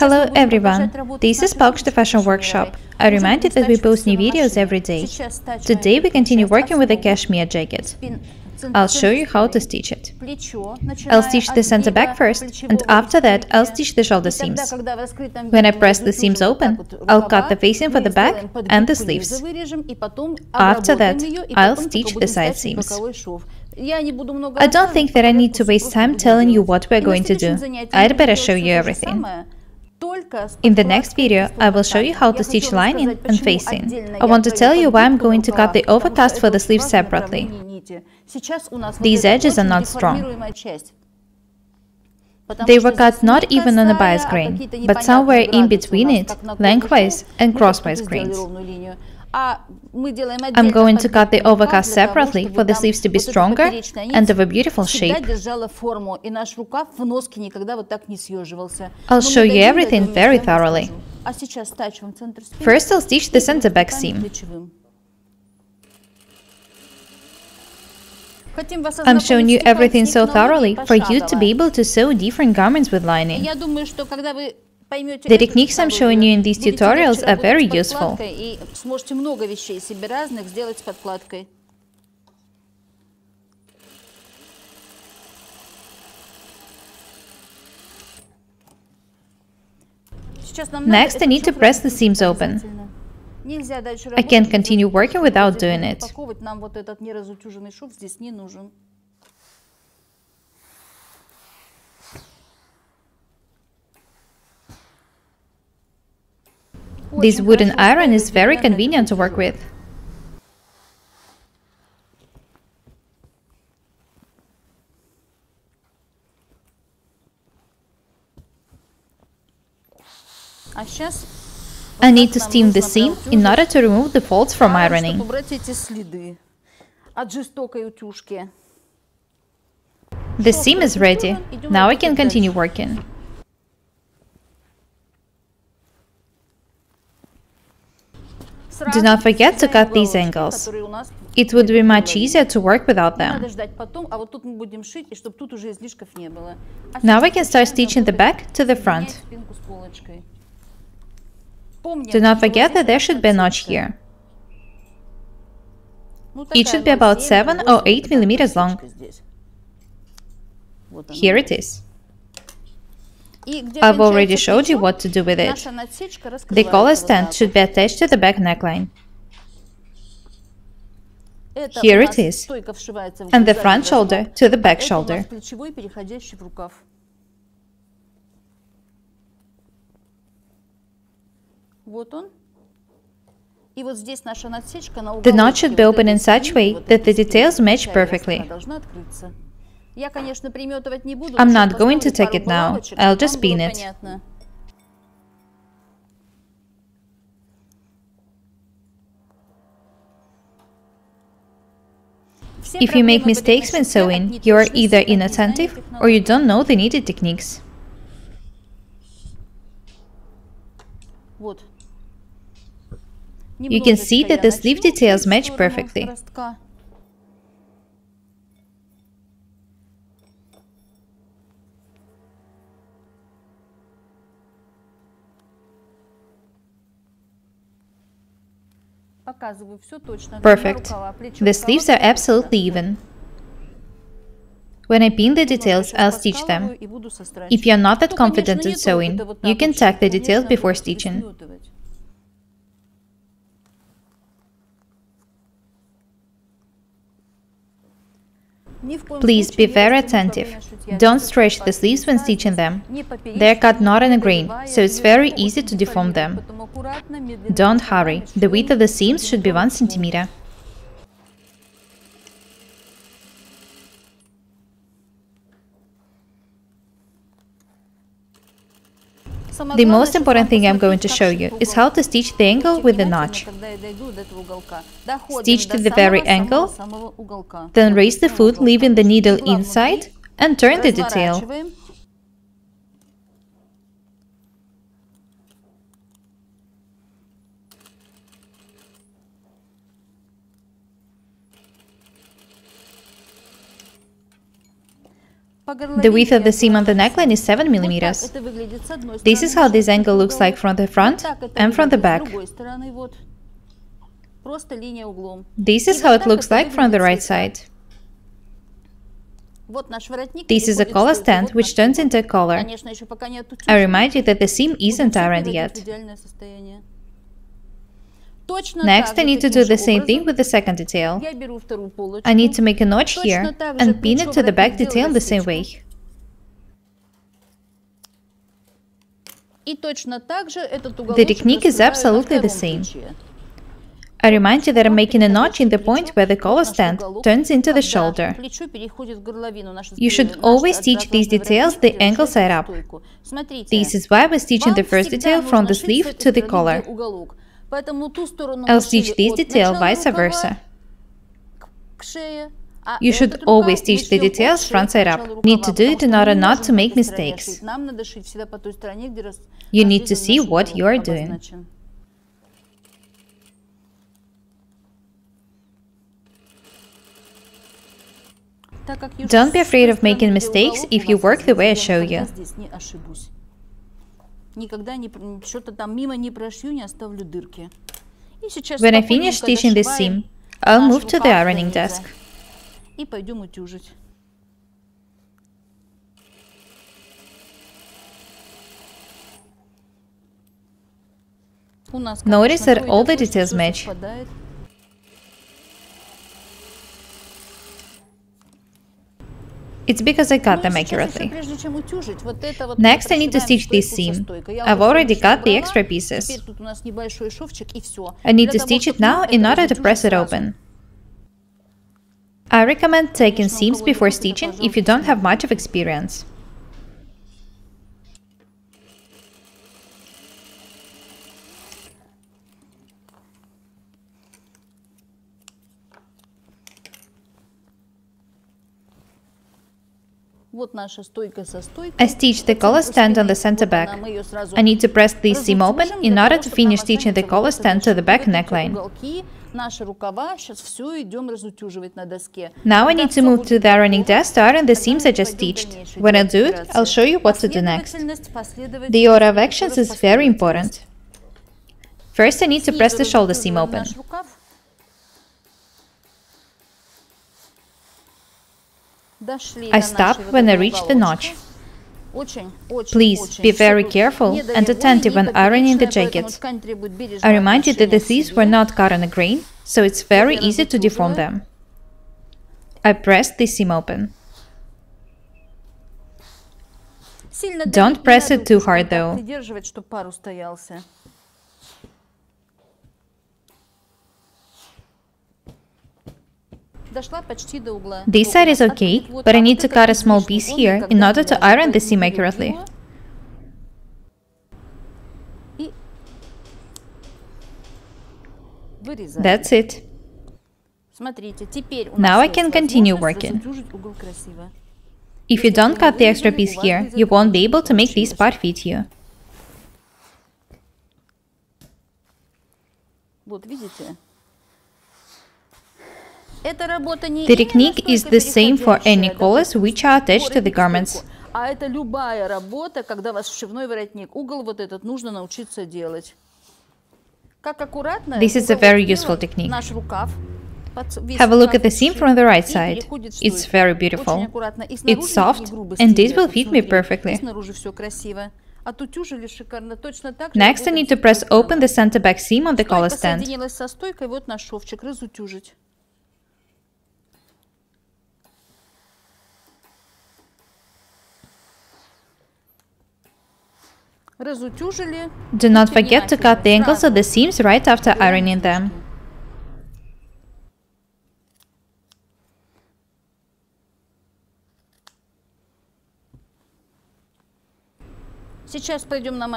Hello everyone, this is Paukshte Fashion Workshop. I remind you that we post new videos every day. Today we continue working with the cashmere jacket. I'll show you how to stitch it. I'll stitch the center back first, and after that I'll stitch the shoulder seams. When I press the seams open, I'll cut the facing for the back and the sleeves. After that, I'll stitch the side seams. I don't think that I need to waste time telling you what we're going to do. I'd better show you everything. In the next video, I will show you how to stitch lining and facing. I want to tell you why I'm going to cut the overcast for the sleeves separately. These edges are not strong. They were cut not even on a bias grain, but somewhere in between it, lengthwise and crosswise grains. I'm going to cut the overcast separately for the sleeves to be stronger and of a beautiful shape. I'll show you everything very thoroughly. First I'll stitch the center back seam. I'm showing you everything so thoroughly for you to be able to sew different garments with lining. The techniques I'm showing you in these tutorials are very useful. Next, I need to press the seams open. I can't continue working without doing it. This wooden iron is very convenient to work with. I need to steam the seam in order to remove the folds from ironing. The seam is ready. Now I can continue working. Do not forget to cut these angles. It would be much easier to work without them. Now we can start stitching the back to the front. Do not forget that there should be a notch here. It should be about 7 or 8 millimeters long. Here it is. I've already showed you what to do with it. The collar stand should be attached to the back neckline. Here it is. And the front shoulder to the back shoulder. The knot should be open in such way that the details match perfectly. I'm not going to tack it now, I'll just pin it. If you make mistakes when sewing, you are either inattentive or you don't know the needed techniques. You can see that the sleeve details match perfectly. Perfect. The sleeves are absolutely even. When I pin the details, I'll stitch them. If you're not that confident in sewing, you can tack the details before stitching. Please be very attentive. Don't stretch the sleeves when stitching them. They are cut not in a grain, so it's very easy to deform them. Don't hurry. The width of the seams should be 1 centimeter. The most important thing I'm going to show you is how to stitch the angle with the notch. Stitch to the very angle, then raise the foot leaving the needle inside and turn the detail. The width of the seam on the neckline is 7 millimeters. This is how this angle looks like from the front and from the back. This is how it looks like from the right side. This is a collar stand which turns into a collar. I remind you that the seam isn't ironed yet. Next, I need to do the same thing with the second detail. I need to make a notch here and pin it to the back detail the same way. The technique is absolutely the same. I remind you that I'm making a notch in the point where the collar stand turns into the shoulder. You should always stitch these details the angle side up. This is why we're stitching the first detail from the sleeve to the collar. I'll stitch this detail vice versa. You should always stitch the details front side up. Need to do it in order not to make mistakes. You need to see what you are doing. Don't be afraid of making mistakes if you work the way I show you. When I finish stitching this seam, I'll move to the ironing desk. Notice that all the details match. It's because I cut them accurately. Next, I need to stitch this seam. I've already cut the extra pieces. I need to stitch it now in order to press it open. I recommend tacking seams before stitching if you don't have much of experience. I stitch the collar stand on the center back. I need to press this seam open in order to finish stitching the collar stand to the back neckline. Now I need to move to the ironing desk to iron the seams I just stitched. When I do it, I'll show you what to do next. The order of actions is very important. First I need to press the shoulder seam open. I stop when I reach the notch. Please be very careful and attentive when ironing the jacket. I remind you that the sleeves were not cut on a grain, so it's very easy to deform them. I press the seam open. Don't press it too hard though. This side is okay, but I need to cut a small piece here in order to iron the seam accurately. That's it. Now I can continue working. If you don't cut the extra piece here, you won't be able to make this part fit you. The technique is the same for any collars which are attached to the garments. А это любая работа, когда у вас вшивной воротник. Угол вот этот нужно научиться делать. Как аккуратно This is a very useful technique. наш рукав. Have a look at the seam from the right side. It's very beautiful. It's soft, and this will fit me perfectly. Снаружи все красиво. Отутюжили шикарно. Точно так же Next, I need to press open the center back seam on the collar Стойка stand. Do not forget to cut the angles of the seams right after ironing them.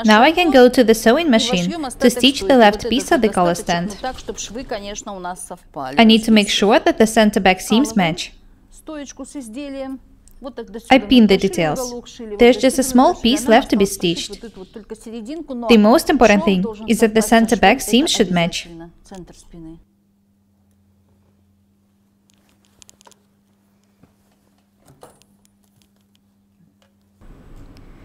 Now I can go to the sewing machine to stitch the left piece of the collar stand. I need to make sure that the center back seams match. I pinned the details. There's just a small piece left to be stitched. The most important thing is that the center back seam should match.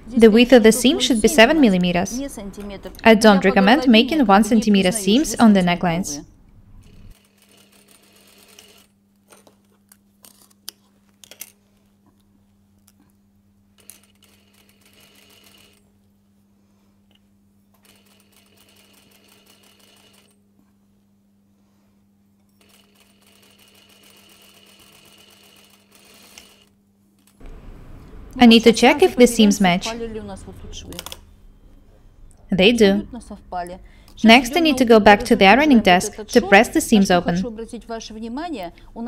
The width of the seam should be 7 mm. I don't recommend making 1 cm seams on the necklines. I need to check if the seams match. They do. Next, I need to go back to the ironing desk to press the seams open.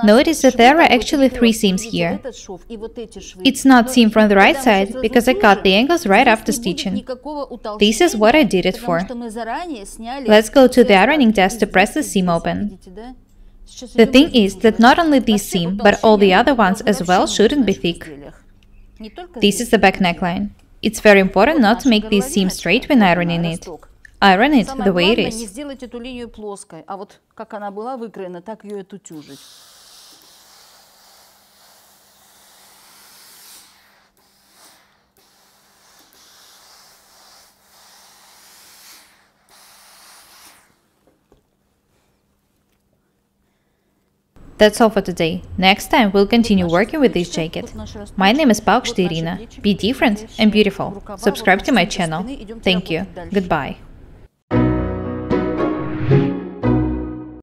Notice that there are actually three seams here. It's not seam from the right side, because I cut the angles right after stitching. This is what I did it for. Let's go to the ironing desk to press the seam open. The thing is that not only this seam, but all the other ones as well shouldn't be thick. This is the back neckline. It's very important not to make this seam straight when ironing it. Iron it the way it is. That's all for today. Next time we'll continue working with this jacket. My name is Paukshte Irina. Be different and beautiful. Subscribe to my channel. Thank you. Goodbye.